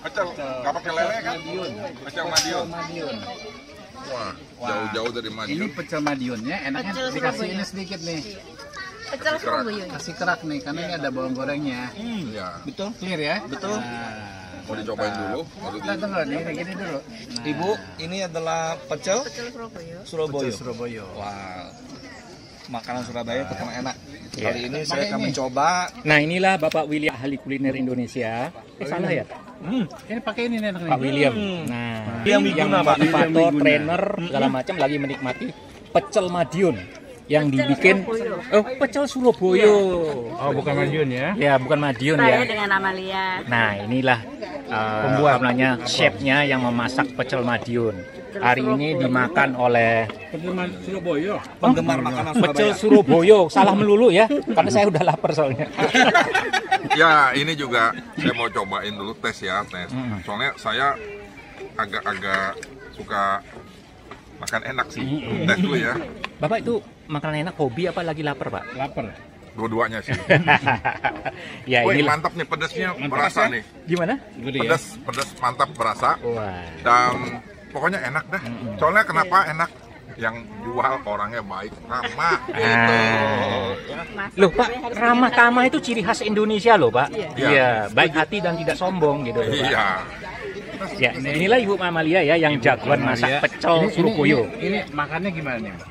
Pecel. Nggak pakai lele kan? Madiun. Pecel Madiun. Madiun. Wah, jauh-jauh dari Ini Madiun. pecel Madiunnya enaknya Pecel dikasih ini sedikit nih. Pecel Surabaya. Kasih kerak nih karena ini ada bawang gorengnya. Iya. Betul, clear ya? Betul. Nah, Mau dicobain dulu, baru Kita di- tunggu nih, kayak gini dulu. Nah, Ibu, ini adalah pecel Pecel Surabaya. Surabaya. pecel Surabaya. Wah, makanan Surabaya pertama enak. Iya. Kali ini saya akan ini. mencoba. Nah inilah Bapak William ahli kuliner Indonesia. Eh salah ya? Ini pakai ini nih enak nih. Pak William. Nah, William yang motivator, trainer, segala macam lagi menikmati pecel Madiun yang dibikin oh pecel Surabaya. Oh, bukan Madiun ya? Ya, bukan Madiun Saya ya. dengan Amalia. Nah, inilah uh, pembuat namanya chefnya yang memasak pecel Madiun. Hari ini dimakan oleh Pecel Surabaya. Penggemar makanan pecel Surabaya. Surabaya. Salah melulu ya, karena saya udah lapar soalnya. Ya, ini juga saya mau cobain dulu tes ya, tes. Soalnya saya agak-agak suka makan enak sih. Tes dulu ya. Bapak itu makanan enak hobi apa lagi lapar, Pak? Lapar. Dua-duanya sih. ya Wih, inilah. mantap nih pedasnya Mantap berasa ya? nih. Gimana? Gede ya? Pedas, pedas mantap berasa. Wah. Dan pokoknya enak dah. Soalnya kenapa enak? Yang jual orangnya baik, ramah gitu. Ya. Loh Pak, ramah tamah itu ciri khas Indonesia loh Pak. Iya. Iya, baik hati dan tidak sombong gitu loh Pak. Iya. Ya, inilah Ibu Mamalia ya yang jagoan masak pecel Ini- ini- Surabaya. Ini, ini makannya gimana nih, Mbak?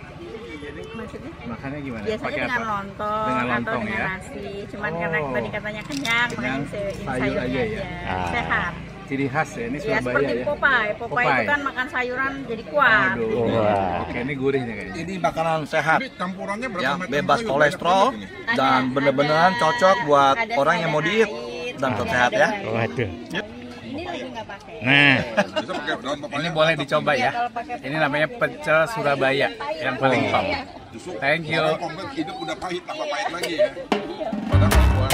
Maksudnya? Makannya gimana? Biasanya Pakai dengan apa? lontong, Dengan atau lontong dengan ya? nasi. Cuman Oh. karena tadi katanya kenyang, makanya saya ini sayur sayurnya aja aja. ya? Ah. Sehat. Ciri khas ya, ini Ya Surabaya seperti ya? Popeye. Popeye Popeye. itu kan makan sayuran jadi kuat. Aduh. Wah. Oke, ini gurih nih kayaknya. Ini makanan sehat. Tapi campurannya berapa Ya, macam bebas kolesterol ini. dan bener-beneran cocok buat ada orang yang mau diet dan tetap sehat ya. Waduh. Ini lagi nggak pakai. Nah, Bisa pakai daun papaya. Ini boleh dicoba ya. Ini namanya pecel Surabaya yang paling top. Justru Thank you. hidup udah pahit, tambah pahit lagi ya. Buat